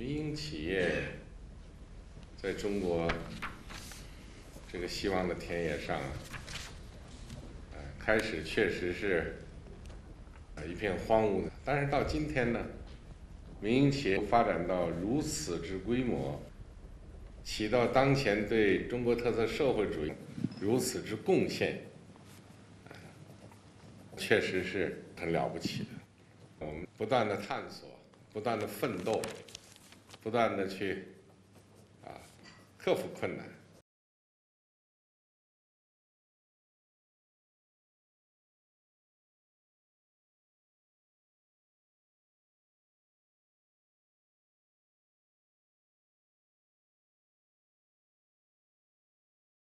民营企业在中国这个希望的田野上，呃，开始确实是呃一片荒芜的。但是到今天呢，民营企业发展到如此之规模，起到当前对中国特色社会主义如此之贡献，确实是很了不起的。我们不断的探索，不断的奋斗。不断的去啊克服困难。